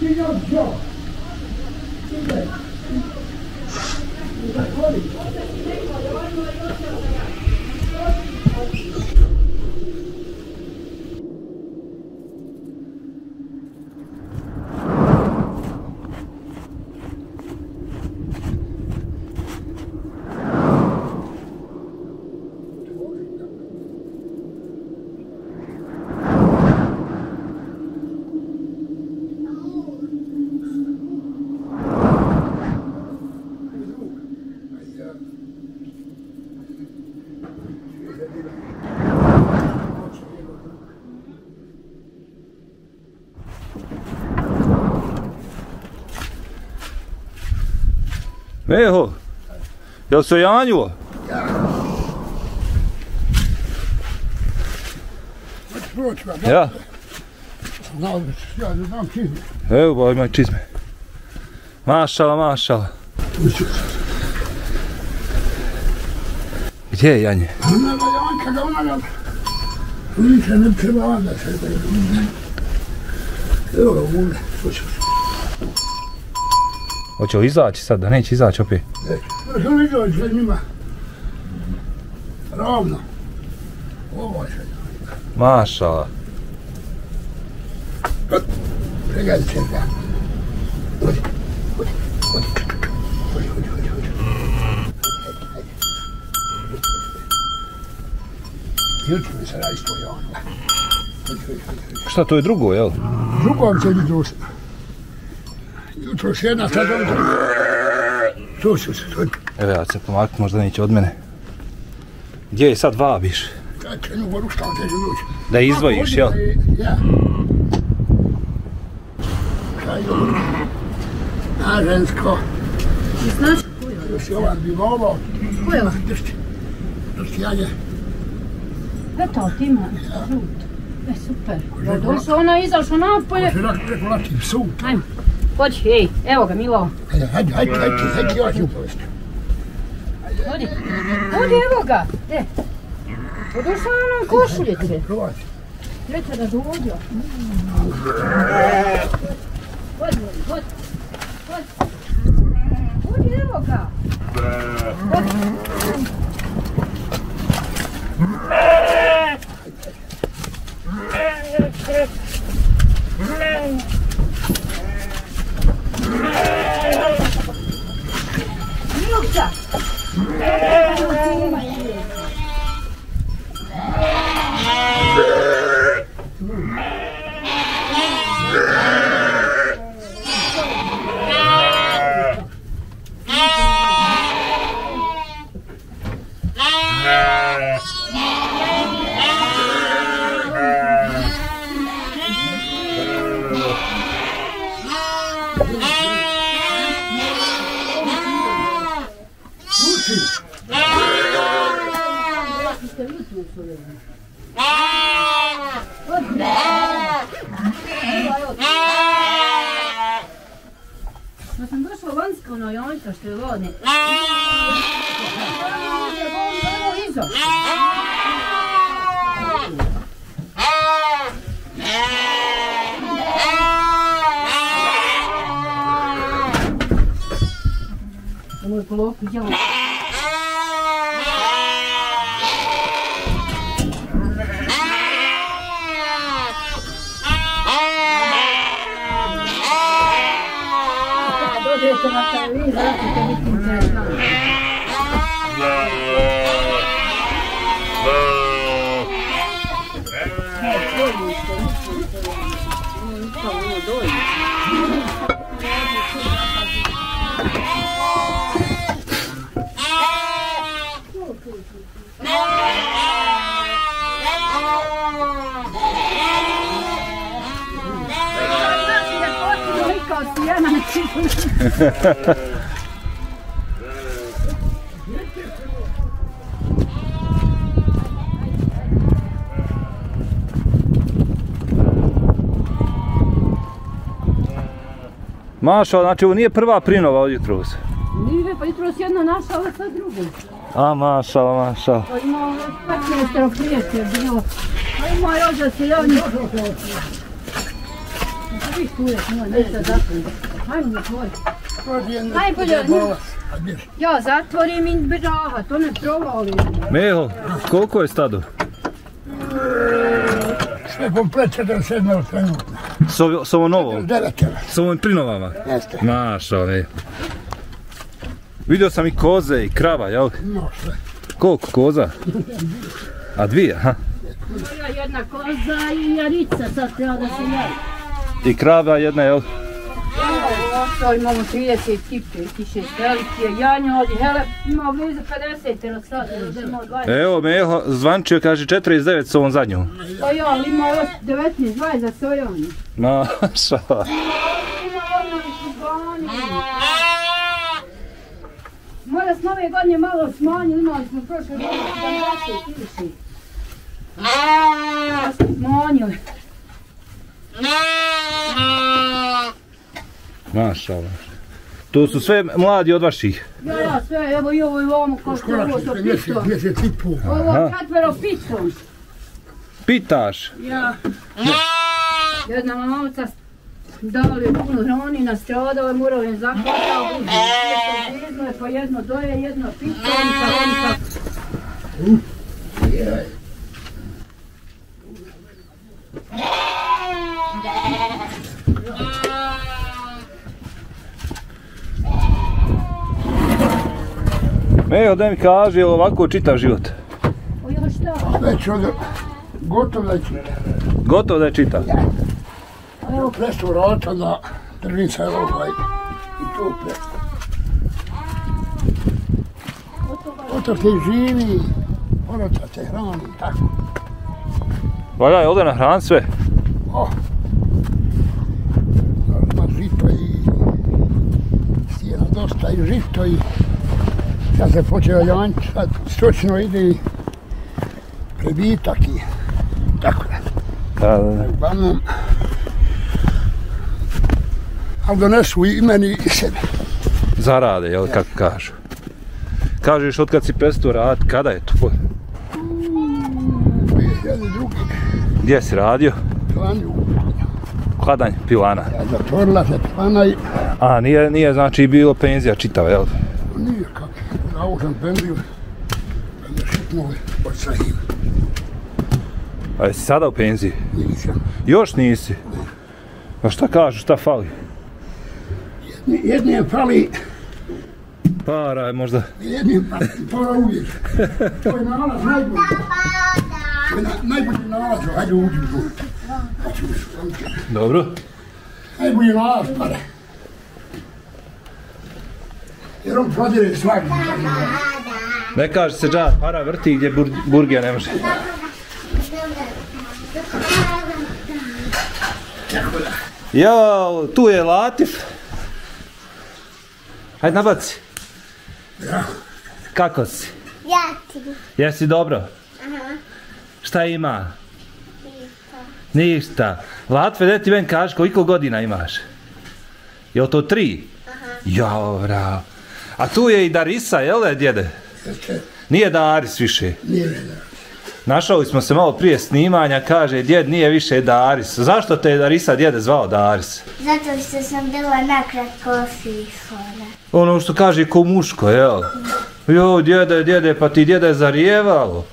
就像你这样，现在你在你说。Jel se janjuo? Proći vam, Ja, znao bi, ja ne znam čizme. evo ba ima čizme. Mašala, mašala. Gdje je Janje? Ona da Janka ga ona ga... Više ne treba vanda se da je. Evo ga ule, slušaj. Hoće li izaći sad, da neće izaći opet? Što ne dođe sa njima? Ravno. Ovo je. Odi, odi, odi, odi. Jutro mi se radi. Šta, to je drugo, jel? Drugom se jutro se. Se jedna, sad on Tu su se, tu. Evo ja ću se pomaknuti, možda neće od mene. Gdje je sad vabiš? Kad krenu goru šta te ljudi. Da je izdvojiš, jel? Ja. Šta je ovo? Na žensko. Ti znaš Još je ovaj bi volao. ko je ovo? Dršti. Dršti janje. Eto, ti ima žut. E, super. Ja došao, ona izašla napolje. Može rak preko lati psu. Ajmo. Hoći, ej, evo ga, Milo. Hajde, hajde, hajde, hajde, hajde, ja ću upovesti. Hodi. Hodi, evo ga. E. Došao onom košuljice. Provati. Treća da dođe. Hodi, hodi, hodi. Hodi, evo ga. Ljubca. Ja vanjsko na jojka što je vodne. Evo iza. Ovo je poloku, jel? Dođete na televizor, ćete biti interesantno. Mašala, znači ovo nije prva prinova od jutros. Nije, pa jutro si jedna našla, ali sad drugu. A, mašala, mašala. Pa ima 15 prije što je bilo. Pa ima da se javni. ti kurac moj, nešto zatvori. Hajmo na tvoj. Najbolje, Ja zatvorim i braha, to ne provali. Meho, koliko je stado? Sve komplet 47 trenutno. S, ovo, s ovo novo? Devetera. S ovim prinovama? Jeste. Maša, ne. Vidio sam i koze i krava, jel? No sve. Koliko koza? A dvije, ha? Jedna koza i jarica, sad treba da se javi. I krava jedna, jel? To imamo 30 tipe, tiše velike, janje ovdje, hele, ima blizu 50 jer sad, imamo 20. Evo, Meho zvančio, kaže 49 s ovom zadnjom. Pa ja, ali ima još 19, 20 za sojoni. Maša. Ima odnovi kuzbani. Mora s nove godine malo smanjili, imali smo prošle godine 70 i više. Ja sam smanjili. Maša. To su sve mladi od vaših. Ja, ja, sve, evo i ovo i ovamo, ko što je ovo sa pitom. mjesec i pol. Ovo četvero pitom. Pitaš. Ja. Jedna mamca dali puno hrani na stradao, morao je zaklatao, budu. Jedno je pa jedno doje, jedno pitom, pa on pa... Meho, da mi kaži, jel ovako čitav život? O, još šta? Već od gotov da će. Gotovo da je čitav. Evo presto vrata da držim se ovaj. I to presto. Oto te živi, ono da te hrani, tako. Valja je ovdje na hran sve. O, ima žito i sjena dosta i žito i sad se počeo janj, sad stočno ide i prebitak i tako da. Da, da, da. Uglavnom, ali donesu i meni i sebi. Zarade, jel, kako kažu. Kažeš od kad si prestao rad, kada je to? 2002. Gdje si radio? Planju, Kladanj, pilana. ja zatvorila se plana i A, nije, nije znači bilo penzija čitava, jel? Sam penziju, kad je šutnuo od Sahim. A jesi sada u penziji? Nisam. Još nisi? A šta kažu, šta fali? Jedni je fali, Para je možda. jedni pa, to je uvijek. To je nalaz najbolji. To je na, najbolji nalaz, hajde uđi tu. Dobro. Najbolji nalaz, pare. Jer on prodire svaki. Ne kaže se džar, para vrti gdje bur, burgija ne može. Jo, tu je Latif. Hajde nabaci. Ja, Kako si? Ja ti Jesi dobro? Šta ima? Ništa. Latve, da ti meni kaži koliko godina imaš? Je li to tri? Jao, bravo. A tu je i Darisa, jel le, djede? Nije Daris više. nije ne da. Našali smo se malo prije snimanja, kaže, djed nije više Daris. Zašto te je Darisa djede zvao Daris? Zato što sam bila nakratko fifona. Ono što kaže ko muško, jel? Jo, djede, djede, pa ti djede zarijevalo.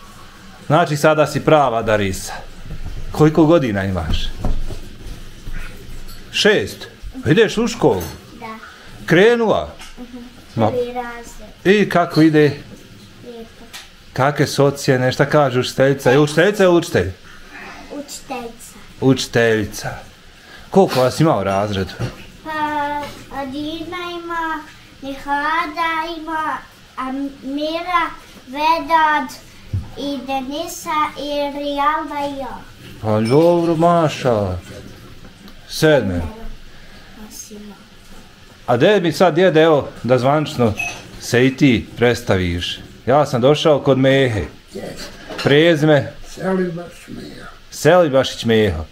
Znači, sada si prava Darisa. Koliko godina imaš? Šest. Pa Ideš u školu? Da, Krenula? Ma, prvi razred, I kako ide? Kakve su ocjene? Šta kaže učiteljica? Je učiteljica ili učitelj? Učiteljica. Učiteljica. Koliko vas ima u razredu? Pa, Adina ima, Nihada ima, Amira, Vedad i Denisa i Rijalda i ja. Pa dobro, Maša. Sedme. Nosimo. A gdje mi sad djede, evo, da zvančno se i ti predstaviš. Ja sam došao kod Mehe. Prezme, seli baš smija. Selibašić Meho.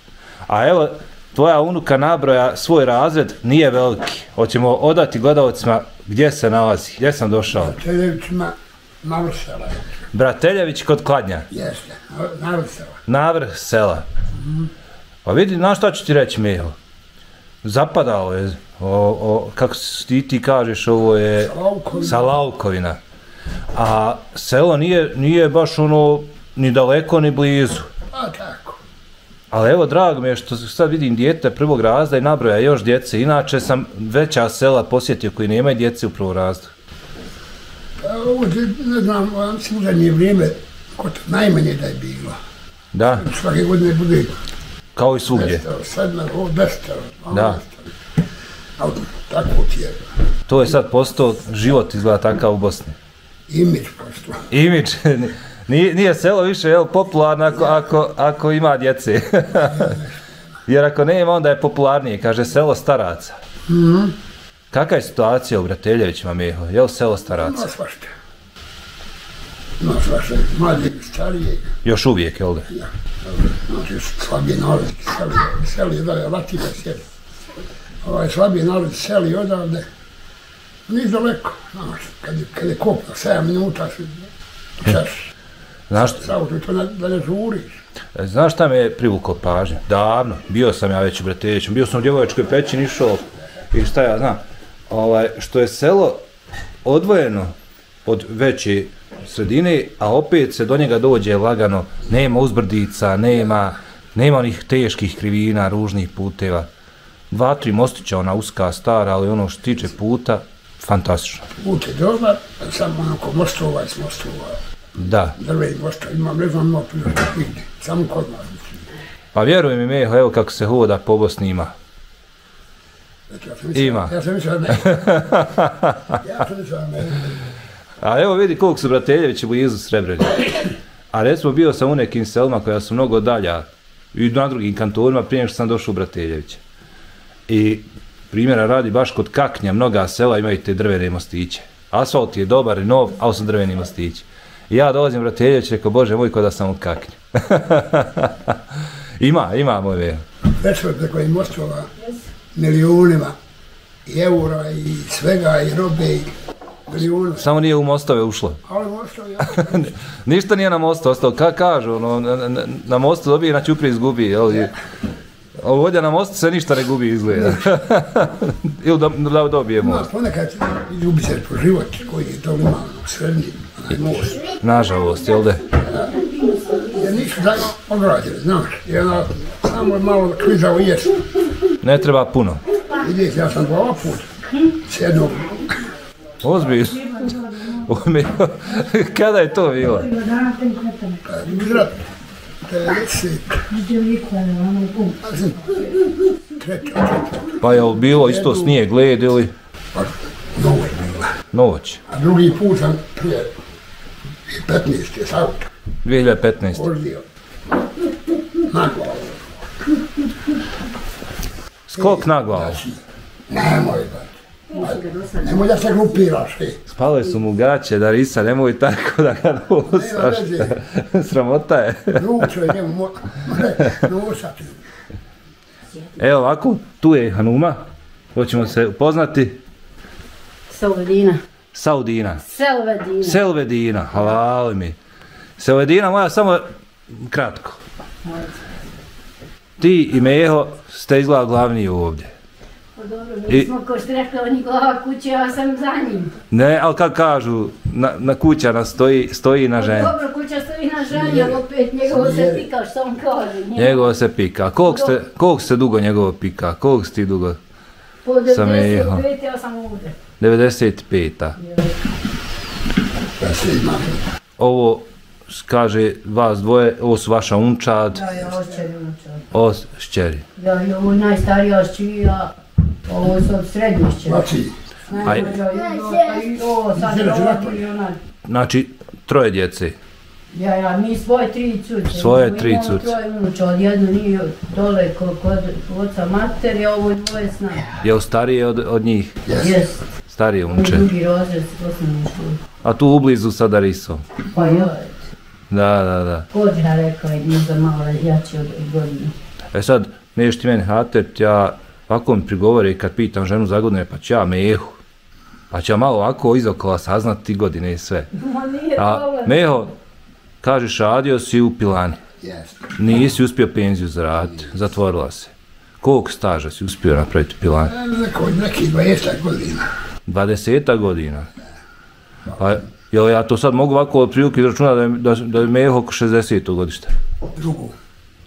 A evo, tvoja unuka nabroja svoj razred nije veliki. Hoćemo odati gledalcima gdje se nalazi, gdje sam došao. Čeljevićima navršala je. Brateljević kod Kladnja, Jeste, navršala. navrh sela. Pa vidi, na šta ću ti reći, Meho? Zapadalo je, o, o, kako ti, ti kažeš, ovo je Laukovina. sa Laukovina. A selo nije, nije baš ono ni daleko ni blizu. Pa tako. Ali evo, drago mi je što sad vidim dijete prvog razda i nabroja još djece. Inače sam veća sela posjetio koji nemaju djece u prvom razdu. Pa ovo, ne znam, mislim u zadnje vrijeme, kod najmanje da je bilo. Da, Svake godine bude kao i svugdje. bestero, sedmero, ovo bestero. ovo Da. bestero. A tako ti je. To je sad postao, život izgleda takav u Bosni. Imidž posto. Imidž, nije, nije selo više jel, popularno ako, ako, ako ima djece. Jer ako nema, onda je popularnije, kaže selo staraca. Kakva je situacija u Brateljevićima, Meho? Je li selo staraca? Ima svašta. Ima svašta. Mlađe, starije. Još uvijek, jel da? Ja. Znači, slabije narod seli, seli odavde, Latina sjeli. Ovaj slabiji narod seli odavde. Nije daleko, znaš, kad je, kad je kopno, 7 minuta si češ. Znaš, Sa auto to ne, da ne žuriš. Znaš šta me je privukao? Davno, bio sam ja već u Brateljeviću, bio sam u djevojačkoj pećini, išao i šta ja znam, ovaj, što je selo odvojeno od veće sredine, a opet se do njega dođe lagano, nema uzbrdica, nema, nema onih teških krivina, ružnih puteva. Dva, tri mostića, ona uska, stara, ali ono što tiče puta, fantastično. Put je dobar, samo onako mostovac, mostova, Da, drveni mostova, imam, ne znam, samo kod nas. pa vjeruj mi, Meho, evo kako se hoda po Bosni ima. Znači, ja sam mislio, Ima. Ja sam mislio da ne. ja sam mislio da ne. A evo vidi koliko su Brateljevići blizu Srebrenice. A recimo bio sam u nekim selima koja su mnogo dalja i na drugim kantorima prije što sam došao u Brateljeviće. I primjera radi baš kod Kaknja, mnoga sela imaju te drvene mostiće. Asfalt je dobar i nov, ali su drveni mostići. I ja dolazim u Brateljeviće, rekao, Bože moj, kod da sam u Kaknju. ima, ima moj vero. Već je preko i mostova milijunima i eura i svega i robe i milijuna. Samo nije u mostove ušlo. Ali mostov ja Ništa nije na mostu ostalo, ka kažu, ono, na, na, na mostu dobije, na Ćupri izgubi, jel? i- Ovdje na mostu se ništa ne gubi izgleda. Ili da, da dobije most. ponekad ljubi se po život koji je to ima u srednji most. Nažalost, jel da? Jer nisu da ograđeni, znaš. Onda samo je malo klizao i jesu. Ne treba puno. Vidite, ja sam dva put s jednom Ozbiljno. Kada je to bilo? grad 90, pa je li bilo isto snijeg, gled ili pa novo je bila. Novoć. A drugi put sam prije 15 je s 2015. vozio na glavu. Skok na glavu. Nemoj, da. Nemoj da se glupiraš, ej. Spale su mu gaće, Darisa, nemoj tako da ga nosaš. Sramota je. Njemu nosati. Evo ovako, tu je Hanuma. Hoćemo se upoznati. Selvedina. Saudina. Selvedina. Selvedina, halali mi. Selvedina moja, samo kratko. Ti i Meho ste izgleda glavniji ovdje. Pa dobro, I- mi smo, ko što rekla, on je glava kuće, ja sam za njim. Ne, ali kad kažu, na, na kućana stoji, stoji na ženi. Dobro, kuća stoji na ženi, ali opet njegovo se pika, što on kaže. Njegovo se pika. Koliko ste, koliko ste dugo njegovo pika? Koliko ste ti dugo? Po sam je 95 ja sam ovdje. 95-a. Da se ima. Ovo, kaže vas dvoje, ovo su vaša unčad, Ja, ja, ošćeri učao. o šćeri. Ja, i ovo je najstarija ščija, ovo. Znači, je Jugota i ovo sad rodi i ona. Znači, troje djece. Ja, ja, mi svoje tri cuce. Svoje Imamo tri cuce. troje unuča, od jedno nije dole kod, kod oca materi, a ovo je dvoje s nama. Je starije od, od njih? Jes, Starije ovo je unče. drugi razred s osnovne škole. A tu ublizu sa Darisom. Pa ja, Da, da, da. Kodra rekao je možda malo jači od godine. E sad, neš ti meni hatert, ja ovako mi prigovori kad pitam ženu za godine, pa ću ja mehu. Pa ću ja malo ovako iz okola saznati godine i sve. Ma nije A problem. Meho, kažeš radio si u Pilani. jeste. Nisi uspio penziju zaraditi, zatvorila se. Koliko staža si uspio napraviti pilan? Neko, neki 20 godina. 20 godina. Pa, jel ja to sad mogu ovako od prilike izračunati da je, da, da je Meho oko 60. godište? Drugu.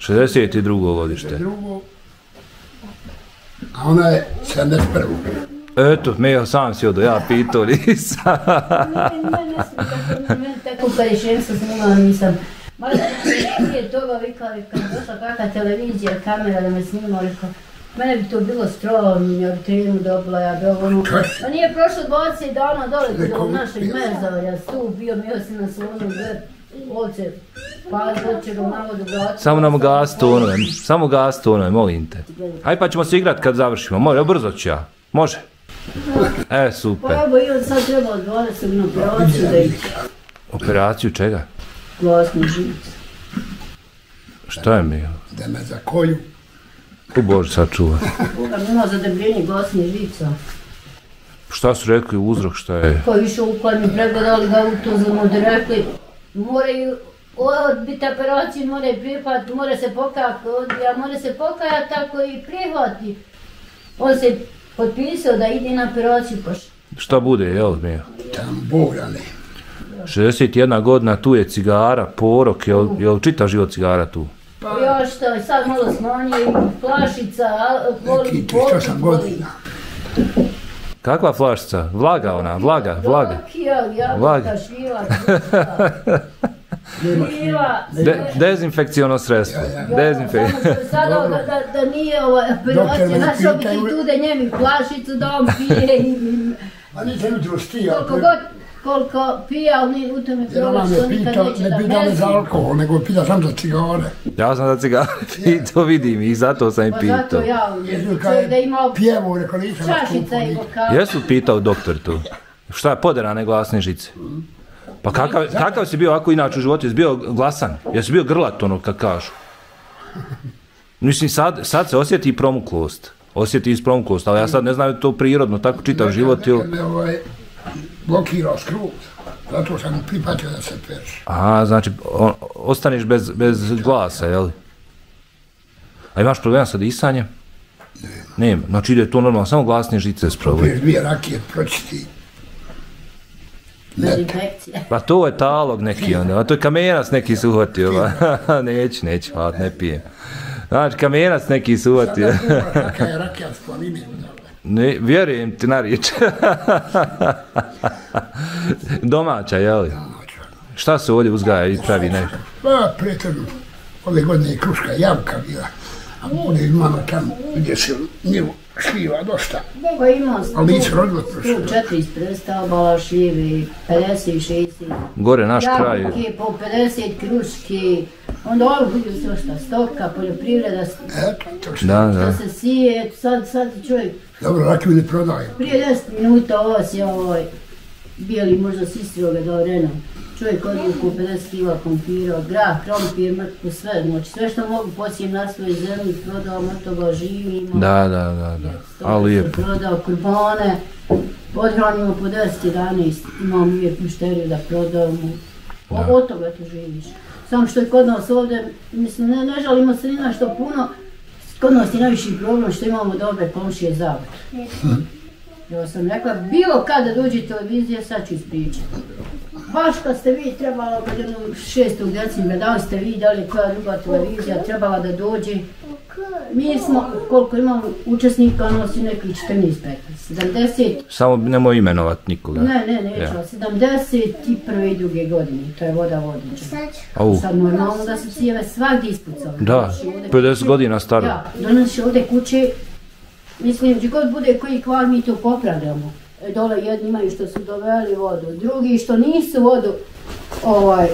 62. godište. Drugu. A ona je 71. Eto, Meho sam si odo, ja pitao nisam. Tako kad je šemsa snimala nisam. Prije toga vikali kad je došla kakva televizija, kamera da me snima, rekao, Mene bi to bilo strom, ja bi trenu dobila, ja bi ovo ono... A nije prošlo 20 dana dole kod našeg mezarja, tu bio mi osim na gre, ovce, pa. Samo nam gas tonuje, samo gas tonuje, molim te. Aj pa ćemo se igrat kad završimo, može, brzo ću ja. Može. E, Pa super. evo i on sad treba od 20 na operaciju da ih Operaciju čega? glasni živica. Šta je mi? Da me za koju. U Bože sačuva. Boga mi ima zadebljenje glasnih živica. Šta su rekli uzrok, šta je? Ko je išao u kladnju pregledali ga u to za mode rekli, moraju odbiti operaciju, moraju prihvat, mora se pokajati, odbija, mora se pokajati, tako i prihvati. On se potpisao da ide na operaciju, pa š- Šta bude, jel mi? Tamburane. 61 godina, tu je cigara, porok, jel, jel čita život cigara tu? Ja što sad malo smanjio i flašica, a, voli Neki poruk, 38 voli- godina. Kakva flašica? Vlaga ona, vlaga, vlaga. Vlaga. šljiva. De, dezinfekciono sredstvo. Dezinfekciono. Samo što Sada da, da, da nije ova Doktor operacija, me naš pitaju- običaj tu da njemi flašicu da on pije i A nisam jutro stija. koliko god, koliko pije, ali nije u tome Jer ona problem me što nikad pita, neće ne da pita me ne za alkohol, nego pita sam za cigare. Ja sam za cigare pitao, vidim i zato sam i Pa pitao. zato ja, čovjek da ima pjevo, rekao nisam čašica i skupo. bokala. Jesu pitao doktor tu? Šta je poderane glasne žice? Pa kakav, kakav si bio ovako inače u životu? Jesi bio glasan? Jesi bio grlat ono kad kažu? Mislim, sad, sad se osjeti promuklost. Osjeti iz promuklost, ali ja sad ne znam je to prirodno, tako čitav život ili... Nekad ovaj blokirao skroz. Zato sam pripatio da se peče. A, znači, o, ostaneš bez, bez glasa, jel? A imaš problema sa disanjem? Nema. Znači ide to normalno, samo glasne žice s problem. Piješ dvije rakije, pročiti. Pa to je talog neki onda, a to je kamenac neki su uhvatio. neću, neću, hvala, ne pijem. Znači, kamenac neki su uhvatio. Sada je rakija s planine. Ne, vjerujem ti na riječ. Domaća, jel? li? Šta se ovdje uzgaja i pravi ne? Pa, pretežno, ove godine je kruška javka bila. A ovdje imamo tamo gdje se njivo šljiva dosta. Pa ima Ali nisu rodilo prošlo. 104 ispred stabala šljivi, 50, 60. Gore naš kraj. Jabuke, po 50 kruške, onda ovo bude sve šta, stoka, poljoprivreda, Eto, to što. Da, da da. se sije, sad, sad čovjek, Dobro, rakiju ne prodaju. prije 10 minuta ovo si ovaj, bijeli možda s istroga do reno. Čovjek odvuku 50 kila kompira, grah, krompir, mrtvo, sve, znači sve što mogu posijem na svojoj zemlji, prodao, mrtvoga živimo. Da, da, da, da. A lijepo. Prodao kurbane, odhranimo po 10-11, imam uvijek mušteriju da prodavamo. O, od toga tu živiš. Samo što je kod nas ovdje, mislim, ne, ne žalimo se ni na što puno, kod nas je najviši problem što imamo dobre komšije zavod. Ja sam rekla, bilo kada dođe televizija, sad ću ispričati. Baš kad ste vi trebala, kad jednom 6. decembra, da ste vi, da li je koja druga televizija trebala da dođe, mi smo, koliko imamo učesnika, nosi nekih 14-15, 70, Samo nemoj imenovat nikoga. ne, ne, neću, Ja. ja. 71. i druge godine, to je voda vodiča. Au, Sad normalno da su cijeve svagdje ispucale. da, Donosi ovdje 50 kuće. godina staro. Ja, donosi ovdje kuće, mislim, če god bude koji kvar, mi to popravljamo. E, dole jedni imaju što su doveli vodu, drugi što nisu vodu, ovaj,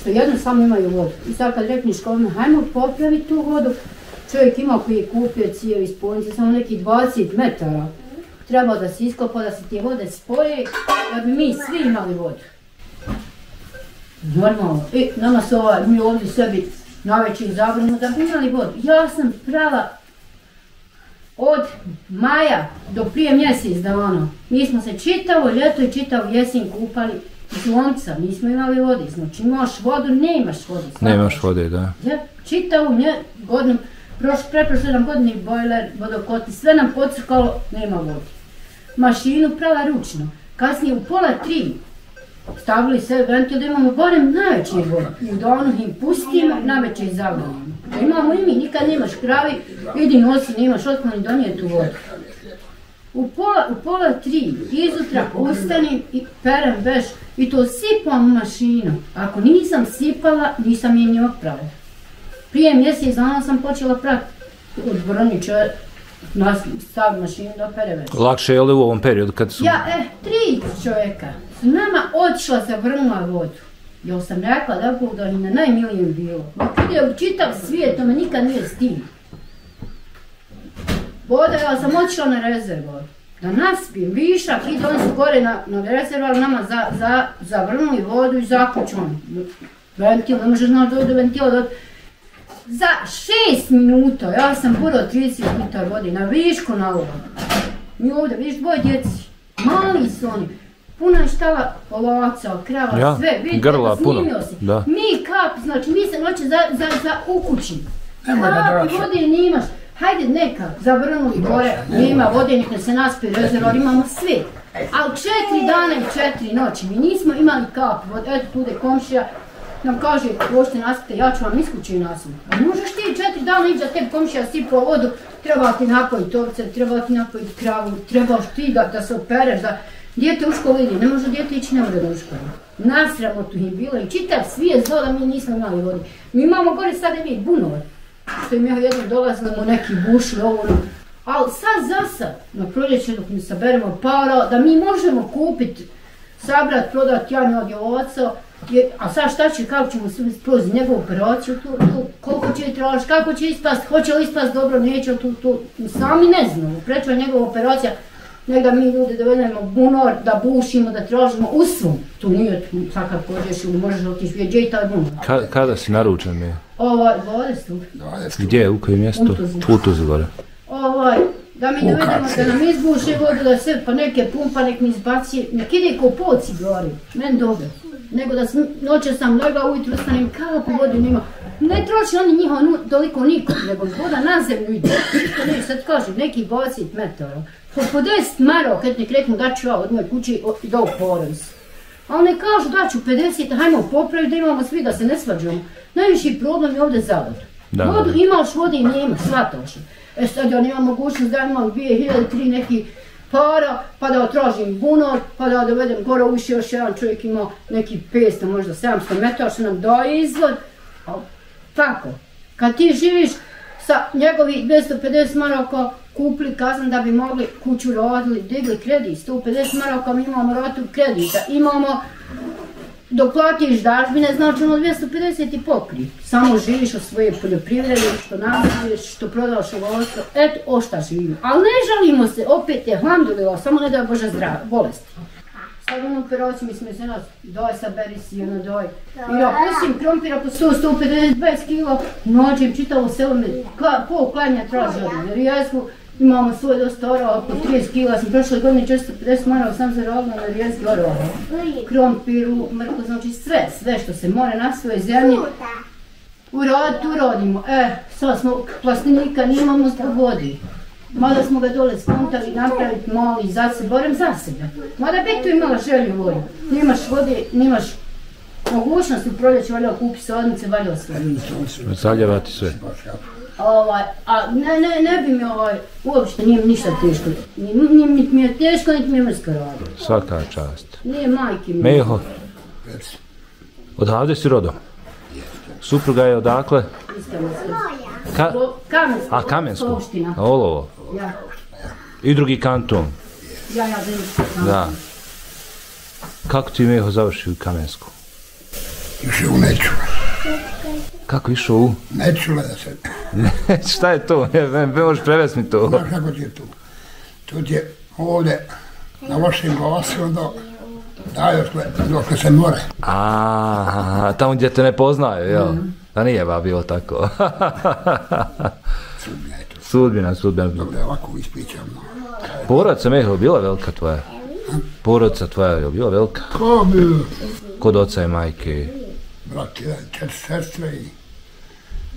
što jedno samo imaju vodu. I sad kad rekneš kome, ono, hajmo popraviti tu vodu, čovjek ima koji je kupio cijeli spojnice, samo neki 20 metara. Treba da se iskopa, da se te vode spoje, da bi mi svi imali vodu. Normalno. I nama se ovaj, mi ovdje sebi najveći izabrano da bi imali vodu. Ja sam prala od maja do prije mjesec dana. Mi smo se čitavo ljeto i čitavo jesen kupali iz lonca. Nismo imali vode. Znači imaš vodu, nemaš vodu. Nemaš vode, da. Ja, čitavu nje, godinu, Proš, preprošle nam godini bojler, vodokoti, sve nam pocrkalo, nema vode. Mašinu prala ručno. Kasnije u pola tri stavili sve ventil da imamo barem najveći vod. I u danu im pustimo, najveće i zavrnimo. Da imamo i mi, nikad nemaš kravi, idi nosi, nemaš otklon i donije tu vodu. U pola, u pola tri, izutra ustanim i perem veš i to sipam u mašinu. Ako nisam sipala, nisam je ni oprala. Prije mjesec dana sam počela prat od Bronića na stav mašinu da pere veš. Lakše je li u ovom periodu kad su... Ja, e, tri čovjeka s nama odšla sa vrnula vodu. Ja sam rekla da Bog da ni na najmilijem bilo. Dok ide u čitav svijet, to me nikad nije stim. Voda, ja sam odšla na rezervor. Da naspijem, višak, i oni su gore na, na rezervor, nama za, za, zavrnuli vodu i zakućoni. Ventil, ne možeš znaš doći do ventila, do... Za šest minuta, ja sam puro 30 litar vode, na višku na ovo. Mi ovdje, vidiš, dvoje djeci, mali su oni, Puna je štala ovaca, krava, Ja, sve, vidite, grla puno, si. da. Mi kap, znači mi se noće za, za, za u kući. Nemoj da drače. vode nimaš. Hajde neka, zavrnuli gore, nema vode, nek ne se naspi rezervor, imamo sve. Ali četiri dana i četiri noći, mi nismo imali kap vode, eto tude komšija, nam kaže, možete naspite, ja ću vam iskući nasip. A možeš ti četiri dana ići da tebi komšija sipa vodu, treba ti napojiti ovce, treba ti napojiti kravu, trebaš ti da, da se opereš, da dijete u školu ide, ne može dijete ići ne može da u školu. Nasramotu je bilo i čitav svijet znao da mi nismo imali vodi. Mi imamo gore sad i mi bunove, što im ja jednom dolazimo u neki bušli, ovo ono. Ali sad za sad, na proljeće dok mi saberemo para, da mi možemo kupiti, sabrat, prodat janje od ovaca, je, a sad šta će, kako ćemo se prozi njegovu operaciju, tu, tu, koliko će tražiti, kako će ispast, hoće li ispast dobro, neće tu, tu, sami ne znamo, prečva njegova operacija, nek da mi ljudi dovedemo bunor, da bušimo, da tražimo u svom, tu nije tu, pođeš ili možeš otići vidjeti, gdje je taj bunor? Ka, kada si naručen mi? Ovaj, vode su, 20 Gdje, u kojem mjestu? U Tuzi. U Tuzi gore. ovaj, da mi dovedemo, da se- nam izbuši vodu, da sve, pa neke pumpa, nek mi izbaci, nek ide ko poci gori, men dobro. Nego da sam, noće sam legla, ujutru ustanem, kako vodu nima. Ne troši oni njihovo nu, toliko nikom, nego voda na zemlju ide. Ne, sad kažem, neki 20 metara. Po, po 10 maro, kad nek reknu da ću ja od moje kući do porez. A oni kažu da ću 50, hajmo popraviti da imamo svi da se ne svađamo. Najviši problem je ovdje zavod. Da, Vodu da. imaš, vode i nemaš, shvataš. E sad ja nemam mogućnost da imam 2000, tri neki para, pa da otražim bunor, pa da dovedem gore uši još jedan čovjek ima neki 500, možda 700 metara što nam daje izvod. Tako, kad ti živiš sa njegovi 250 maraka, kupili kazan da bi mogli kuću rodili, digli kredit, 150 maraka, mi imamo ratu kredita, imamo dok platiš dažbine, znači ono 250 i pokri. Samo živiš od svoje poljoprivrede, što nastaviš, što prodaš ovostvo, eto, ošta živimo. Ali ne žalimo se, opet je hlamdulila, samo ne da je Bože zdrav, bolesti. Sad ono operaciju mi smo se nas, daj saberi si, ono daj. I ja pusim krompira po 100, 150, 20 kilo, nođem čitavo selo me, kla, pol klanja traži od mene. Jer jesku, imamo svoj dosta orava, po 30 kila, sam prošle godine 450 marova sam zaradila na rijezgi orava. Krompiru, mrko, znači sve, sve što se more na svojoj zemlji. Urad, uradimo. E, sad smo plastenika, nimamo zbog vodi. Mada smo ga dole skontali napraviti mali za sebe, borem za sebe. Mada bi tu imala želju vodu. Nemaš vode, nemaš mogućnost u proljeću valjao kupi sadnice, valjao sve. Zaljevati sve. Ovaj, a ne, ne, ne bi mi ovaj, uopšte nije ništa teško. Ni, ni, ni mi je teško, niti mi je mrsko raditi. Svaka čast. Nije majke mi. Meho, odavde si rodom? Supruga je odakle? Iskreno se. Ka Ko- Kamensko. a, Kamensku? Opština. Olovo. Ja, I drugi kanton. ja, ja, ja. Da. Kako ti Meho završi u Kamensku? Išao u Nećule. Kako išao u? Nećule da se... Šta je to? Ne, ne, ne možeš prevesti mi to. Znaš kako ti je tu? Tu ti je ovdje na vašim glasom do... Daj dok, dok se more. A, tamo gdje te ne poznaju, jel? Da nije ba bilo tako. Sudbina je sudbina. Dobro, ovako ispričam. no. Porodica Meho bila velika tvoja? Porodica tvoja je bila velika? Ko bi Kod oca i majke. brat, jedan, sestre i...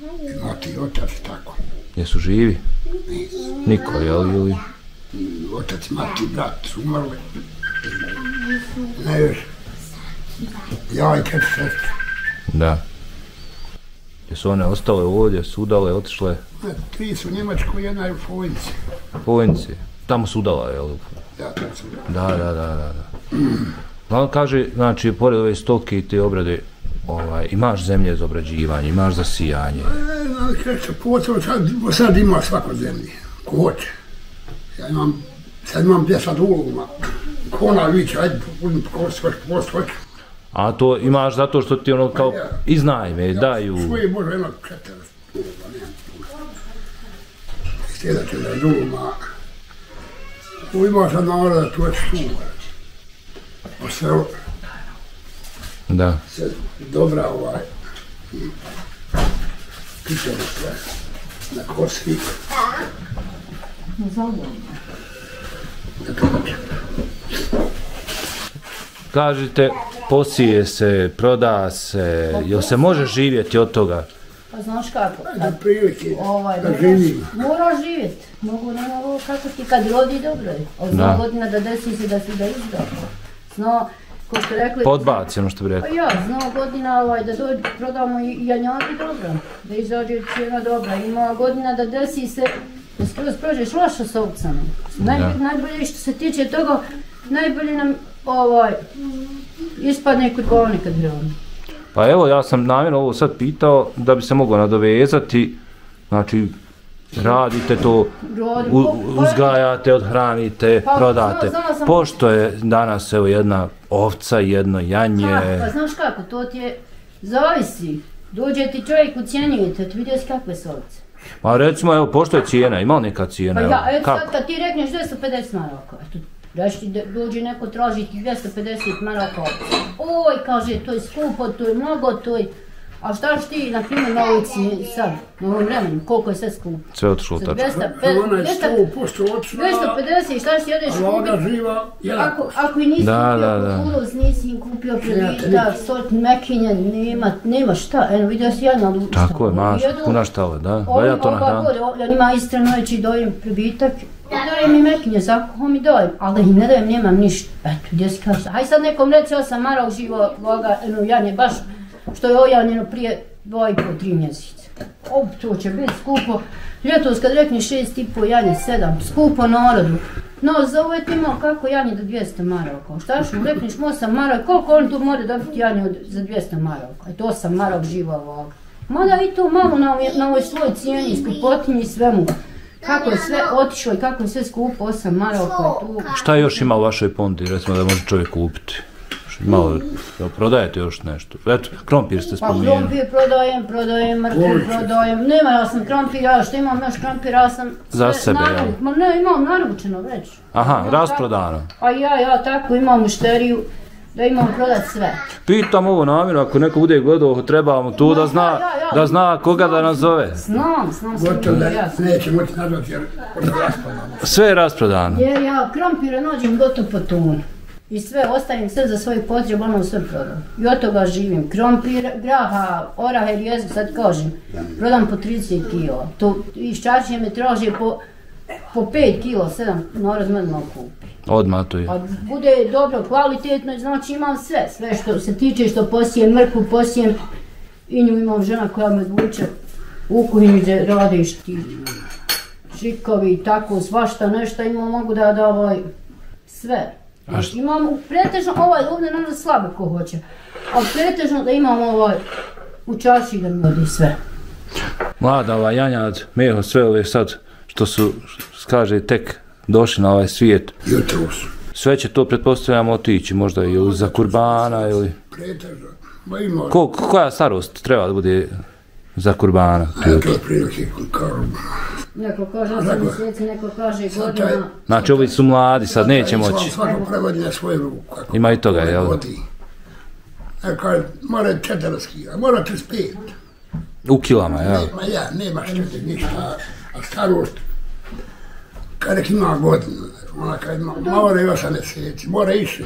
I mati i otac, tako. Jesu živi? Niko, jel? Ili... Otac, mati, brat su umrli. Ne još. Ja i četiri sestre. Da. Jesu one ostale ovdje, su udale, otišle Ne, Tri su u Njemačkoj, jedna je u Fojnici. Povinci. Tamo su udala, jel? Ja, sam. Da, da, da, da. da. No, kaže, znači, pored ove stoke i te obrade, ovaj, imaš zemlje za obrađivanje, imaš za sijanje. E, no, kreće, pogotovo sad, sad ima svako zemlje. Ko hoće. Ja imam, sad imam deset uluma. Kona viće, ajde, uzmi kost, hoće, kost, hoće. A to imaš zato što ti ono kao iznajme, daju. Svoje može ima četiri uluma, nemam puno. Sljedeće da uluma. Tu ima sad naroda, tu je šuma. O selu Da. se dobra ovaj, pitanje sve na kosi. Eto, znači, Kažete, posije se, proda se, jel se može živjeti od toga? Pa znaš kako? da prilike Ovaj, da živim. moraš živjeti. Mogu ne ovo kako ti kad rodi dobro je. Od Da. godina da desi se da si da izda. Zno, ko ste rekli... Podbaci, ono što bi Pa rekao. ja, zno godina ovaj, da dođe, prodamo i janjaki dobro. Da izađe cijena dobra. Ima godina da desi se da skroz prođeš loša s ovcama. Naj. Najbolje što se tiče toga, najbolje nam ovaj, ispadne kod kad grani. Pa evo, ja sam namjerno ovo sad pitao da bi se moglo nadovezati, znači, radite to, u, uzgajate, odhranite, Pa, prodate. znala- znala sam- Pošto je danas evo jedna ovca, jedno janje, Ha, pa znaš kako, to ti je, zavisi. Dođe ti čovjek ucijenjujete, ti vidio kakve su ovce. Ma recimo, evo, pošto je cijena, ima li neka cijena? Pa evo, ja, eto kako? sad kad ti rekneš 250 maraka, eto, Daš ti dođe neko tražiti 250 maraka. Oj, kaže, to je skupo, to je mnogo, to je... A šta ćeš ti, na primjer, na ulici sad, na ovom vremenu, koliko je sve skupo? Sve je otišlo Za tačno. 200, Ona je 200, 100% otišla, 250, šta ćeš ti odeš a voda kupiti? živa, jedan Ako, ako i nisi Da, kupio da, da. kukuruz, nisi im kupio previta, sort mekinja, nema, nema šta, eno vidio si jedna lučka. Tako je, maš, puna štale, da. Valja to na hranu. hranu. Ima istrano i dojem prebitak, dojem mi mekinje, zakon mi dojem, ali im ne dajem, nemam ništa. Eto, gdje si kaže, haj sad nekom reci, osam mara uživo voga, eno, janje, baš, što je ojanjeno prije dva i po, tri mjeseca. Op, to će biti skupo. Ljetos kad rekne šest i po janje, sedam, skupo narodu. No, za ovo je ti imao kako janje do 200 maraka. Šta što mu rekneš mu 8 maraka, koliko on tu može dobiti janje od, za 200 maraka? Eto 8 maraka živa ovoga. Mada i to malo na, ovoj- na ovoj svoj cijeni, skupotinji i svemu. Kako je sve otišlo i kako je sve skupo, 8 maraka tu. Šta još ima u vašoj pondi, recimo da može čovjek kupiti? Malo, jel prodajete još nešto? Eto, krompir ste Pa spomenuli. krompir prodajem, prodajem, mrkvu prodajem. Nema, ja sam krompir, ja što imam još krompir, ja sam Za sve sebe, jel? Ma ne, imam naručeno već. Aha, Imam rasprodano. tako- A ja, ja tako imam mušteriju da imam prodat sve. Pitam ovo namjerno, ako neko bude gledao, treba mu tu da zna, Ja, ja, ja. da zna koga da nazove. Znam, znam sve gotovo da ja. neće moći nazvati jer ono raspadamo. Sve je rasprodano. Jer ja krompire nađem gotovo po tonu. I sve, ostavim sve za svoju potrebu, ono sve prodam. I od toga živim. Krompir, graha, orahe, rijezu, sad kažem, prodam po 30 kilo. To, I ščačije me traže po, po 5 kilo, 7, narod mene malo kupi. Odmah to je. A bude dobro, kvalitetno, znači imam sve, sve što se tiče što posijem mrkvu, posijem i nju imam žena koja me odvuče u kuhinju gdje radiš ti šikovi i tako, svašta nešto imam, mogu da da ovaj, sve. Znači, imam u- pretežno ovaj ovdje naravno slabe ko hoće, ali pretežno da imam ovaj u čaši da mi odi sve. Mlada ova janjad, meho, sve ove sad što su, kaže, tek došli na ovaj svijet. Jutro su. Sve će to, pretpostavljamo, otići, možda i za kurbana ili... Pretežno. Ma ima, Ko, koja starost treba da bude za kurbana? eto prilike kao Neko kaže 8 mjeseci, neko kaže godina. Znači, ovi su mladi, sad neće moći. Svako prevodi na svoju ruku. Kako Ima i toga, jel? Ja kaže, mora 40 kila, mora 35. U kilama, jel? Ma ja, nema što ti ništa, a starost, kad nek ima godinu, ona kad ima, mora i 8 mjeseci, mora i 6.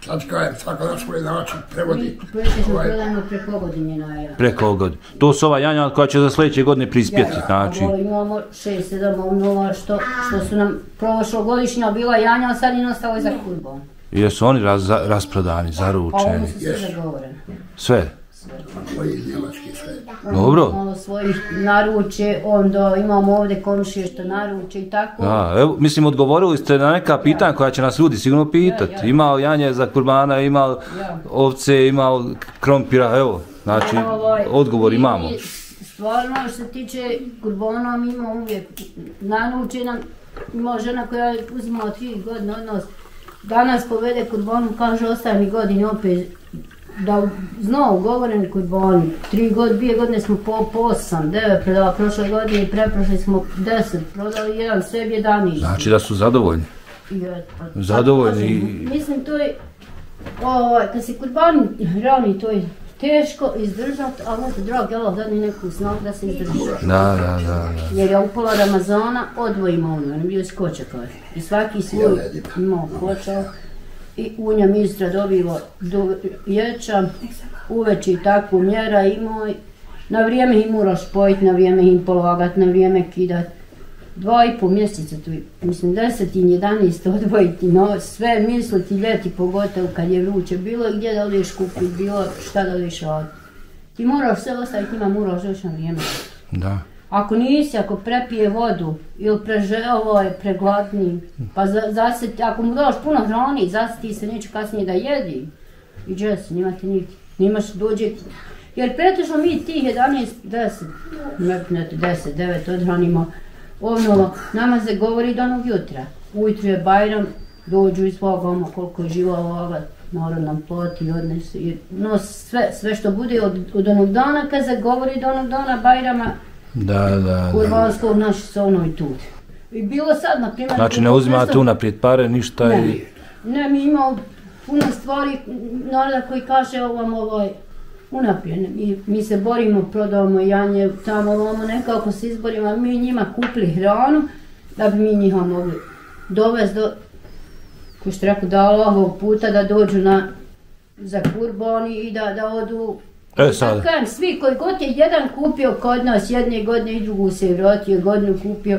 Sad kajem, svaka na svoj način prevodi. Pretežno Ovaj, preko godine ja. Preko. To su ova janja koja će za sljedeće godine prispjeti, znači. Ovo imamo šest, sedam ovnova što, što su nam prošlogodišnja bila janja, a sad im ostalo je za kurban. Jesu oni raz, za- rasprodani, A oni zaručeni, su sve zagovoreni. sve. koji iz Njemačke sve. Dobro. Malo svojih naruče, onda imamo ovdje komšije što naruče i tako. A, evo, mislim, odgovorili ste na neka pitanja koja će nas ljudi sigurno pitati. Ja, ja. Ima li janje za kurbana, ima li Ja. ovce, ima li krompira, evo. Znači, Ovaj, odgovor i- imamo. i Stvarno, što se tiče kurbana, mi imamo uvijek nanučena, ima žena koja je uzimala tri godine od nas, danas povede kurbanu, kaže ostaje mi godine opet, da zna ugovoren kurbani, tri god, dvije godine smo po, po osam, devet prodala prošle godine i preprošle smo deset, prodali jedan sebi jedan Znači da su zadovoljni. I eto, pa- Zadovoljni pa- Mislim, to je, ovaj, kad se kurban rani, to je teško izdržati, ali eto, drag Allah dadne neku snagu da se izdrži. Da, da, da, da. Jer ja u pola Ramazana odvojimo ono, on je bio skočak ovaj. I svaki svoj imao kočak. I u njem Istra dobiva do ječa, uveći takvu mjera imao. i Na vrijeme ih mora spojit, na vrijeme im polagat, na vrijeme kidat. Dva i pol mjeseca tu, mislim, deset i jedanest odvojiti, no sve misliti ljeti, pogotovo kad je vruće, bilo gdje da odeš kupit, bilo šta da odeš od. Ti moraš sve ostaviti njima, moraš još na vrijeme. Da. Ako nisi, ako prepije vodu ili preževo ovaj, je pregladni, pa za, zasjeti, ako mu daš puno hrani, zasjeti se neće kasnije da jedi. I džes, nima ti niti, nimaš dođe. Jer pretežno mi tih 11, 10, ne, ne, 10, 9 odhranimo, ovnovo, nama se govori do onog jutra. Ujutru je Bajram, dođu iz svog oma koliko je živa ova, narod nam plati, odnese, no sve, sve što bude od, od onog dana, kad se govori do onog dana Bajrama, Da, da, da. kurbanskog naši sa onoj tu. I bilo sad, na primjer... Znači ne uzimate unaprijed pare, ništa Ne, i... ne, mi imamo puno stvari, naroda koji kaže ovam ovaj, unaprijed, mi, mi se borimo, prodavamo janje, tamo ovamo nekako se izborimo, a mi njima kupili hranu, da bi mi njih mogli dovesti do, ko što rekao, da ovog puta da dođu na, za kurbani i da, da odu E sad, kažem, svi koji god je jedan kupio kod nas jedne godine i drugu se vratio, godinu kupio,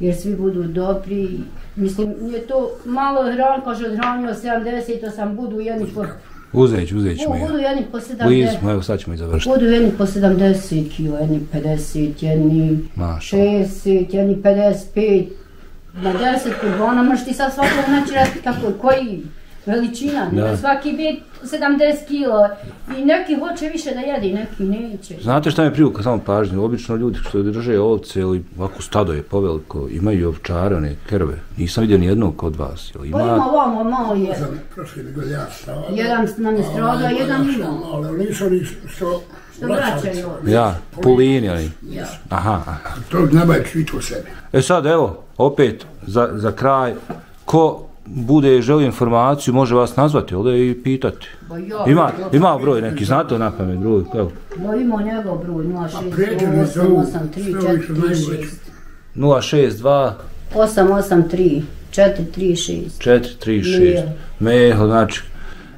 jer svi budu dobri. Mislim, nije to malo hran, kaže odhranio 70, 8 budu jedni po... ću Bu, mi. budu jedni po Blizu 70, smo, evo sad ćemo i završiti. budu jedni po 70 kilo, jedni 50, jedni Maša. 60, jedni 55. Na 10 kurbona možeš ti sad svakog naći rasti kako, koji veličina, Da. svaki bit 70 kilo i neki hoće više da jedi, neki neće. Znate šta me privukao samo pažnju? Obično ljudi što drže ovce ili ovako stado je poveliko, imaju ovčare, one krve. Nisam vidio ni jednog kod vas. Jel Pa ima ima? ovamo malo je. Sam prošli nego ja stao. Jedan nam je stradao, jedan ima. Ali nisu ni što Što vraćaju. Ja, pulini oni. Ja. Aha. To nemaju svitu u sebi. E sad evo, opet za, za kraj, ko bude želi informaciju, može vas nazvati ovdje i pitati. Ba ja, Ima, ja, ima broj neki, znate na pamet broj, evo, Ba ima njegov broj, 06, prijatelji zovu, 883, sve ovi što znaju 436. već. 062 883, 436. 436. Meho, znači,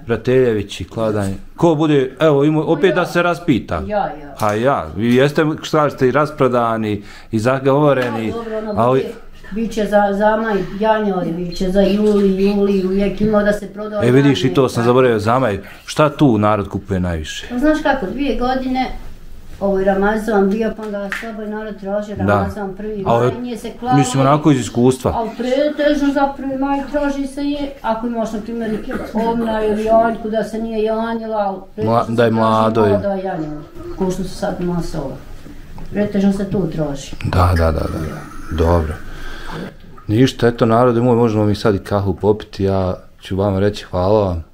Brateljević i Kladanje. Ko bude, evo, ima, opet da se raspita. Ja, ja. Pa ja, vi jeste, šta ste i rasprodani i zagovoreni, Dobro, ono, ali ali... Biće za, za maj, janjari, biće za juli, juli, uvijek ima da se prodaje. e vidiš i to sam tako. zaboravio zamaj, šta tu narod kupuje najviše? Pa znaš kako, dvije godine, ovo je Ramazan bio, pa onda slabo narod traži Ramazan prvi Ali, maj, nije se klalo. Mislim, onako iz iskustva. A pretežno za prvi maj traži se je, ako imaš na primjer ovna ili janjku da se nije janjila, ali pretežno Mla- se da je traži mlado je. Da je janjila, ko što su sad masova. Pretežno se tu traži. Da, da, da, da. Dobro. Ništa, eto narode moj, možemo mi sad i kahu popiti, ja ću vama reći hvala vam.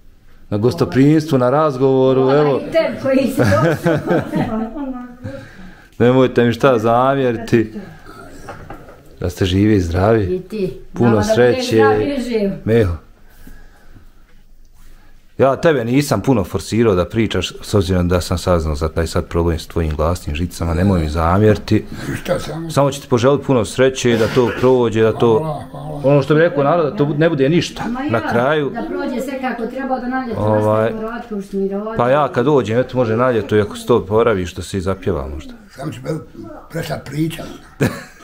Na gostoprinjstvu, na razgovoru, evo, I tebi koji si nemojte mi šta zamjeriti. Da ste živi i zdravi. I ti. Puno Nama da sreće. zdrav i živ. Meho. Ja tebe nisam puno forsirao da pričaš, s obzirom da sam saznao za taj sad problem s tvojim glasnim žicama, nemoj mi zamjeriti. Šta samo? Samo ću ti poželiti puno sreće, da to prođe, da to... Hvala, hvala. Ono što bi rekao narod, da to ne bude ništa. Ma ja, Na kraju, Da prođe sve kako treba da nalje to Ovaj, pa ja kad dođem, eto može na ljeto i ako se to poravi, što se i zapjeva možda. Samo ću prestat pričat.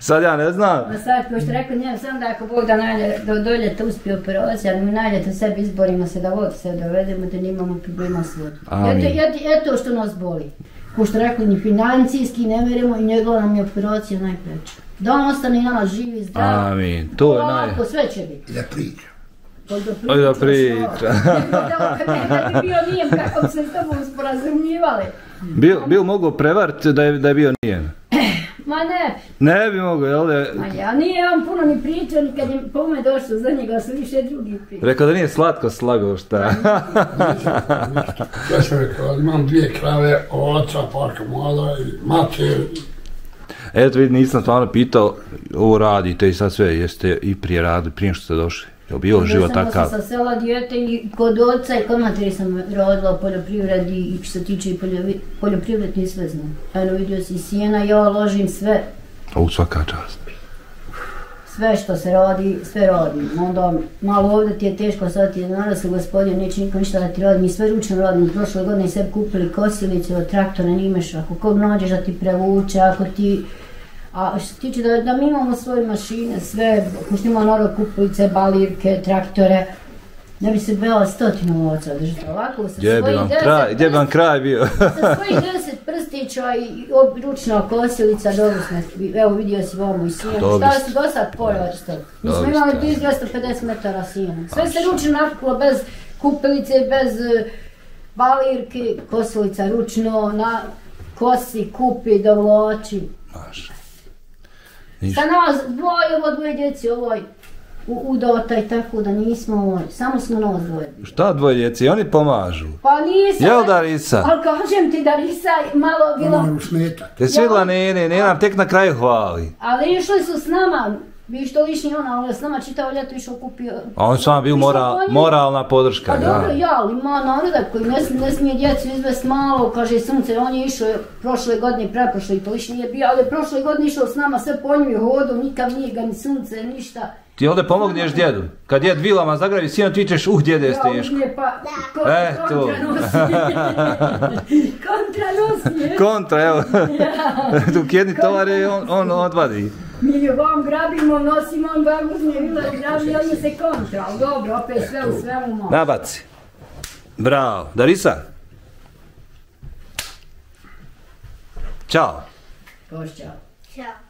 Sad ja ne znam, Ma sad, ko što rekao, njem sam da ako Bog da nalje, do, do ljeta uspije operacija, ali mi nalje to sebi izborimo se da vod se dovedemo, da nimamo problema s vodom. Eto, eto, eto što nas boli. Ko što rekao, ni financijski ne verimo i njegova nam je operacija najpreća. Da on ostane nama živi, zdrav. amin, to je naj... Ovako, sve će biti. I da pričam. Pa da Oj, da priča. Da, kad ne- kad bi bio nijem, kako bi se s tobom sporazumljivali. Bil, bil mogu prevariti da je, da je bio nijen. Ma ne, Ne bi mogu, jel da? ma ja nije on puno ni pričao, ni kad je po me došao za njega su više drugi pričali. Rekao da nije slatko slagao šta. Ja sam rekao, imam dvije krave, oca, parka mlada i mater. Eto vidi, nisam stvarno pitao, ovo radite i sad sve, jeste i prije radili, prije što ste došli. Je bio život Ja sam takav? sa sela dijete i kod oca i kod materi sam rodila u poljoprivredi i što se tiče i poljovi- poljoprivredni sve znam. Eno vidio si sjena, ja ložim sve, U svaka čast. sve što se radi, sve radim. Onda malo ovdje ti je teško, sad ti je narasli gospodin, neće niko ništa da ti radi, mi sve ručno radimo. Prošle godine sebi kupili kosilice od traktora, nimeš, ako kog nađeš da ti prevuče, ako ti... A što se tiče da, da mi imamo svoje mašine, sve, ako što ima narod kupulice, balirke, traktore, ne bi se bela stotinu ovaca držati. Ovako, sa Gdje bi svojih vam deset kraj, gdje bi vam kraj bio? sa svojih deset prstića i ručna kosilica, dobro smo, evo vidio si vamo i. Dobri Šta su do sad porastali? Mi smo imali ste. blizu 250 metara sjena. Sve se ručno nakupilo bez kupilice, bez e, balirke, kosilica ručno, na kosi, kupi, dovlači. Maša. Sa nas dvoje, ovo dvoje djeci, ovoj u, udota i tako da nismo ovoj, samo smo nas dvoje. Šta dvoje djeci, oni pomažu. Pa nisam... Jel Darisa? Ali kažem ti da Risa malo bila... Moram smetat. Jesi vidjela Nene, Nena nam tek na kraju hvali. Ali išli su s nama, vi što lišnji ona, ali s nama čitao ljeto išao kupio... A on sam bio moral, njih. moralna podrška, Pa dobro, ja. ja, ali ima naroda koji ne, ne smije djecu izvest malo, kaže sunce, on je išao prošle godine, preprošle i to lišnji nije bio, ali prošle godine išao s nama sve po njim hodu, nikad nije ga ni sunce, ništa. Ti ovdje pomogneš djedu. Kad djed vilama zagravi sino, ti ćeš, uh, djede je teško. uzme pa E, to. kontra nosi. kontra nosi. Kontra, evo. Dok jedni tovar je, on, on odvadi. Mi vam grabimo, nosimo, on vam uzme vila grabi, on se kontra, ali dobro, opet sve u svemu malo. Nabaci. Bravo. Darisa? Ćao. Košća. Ćao.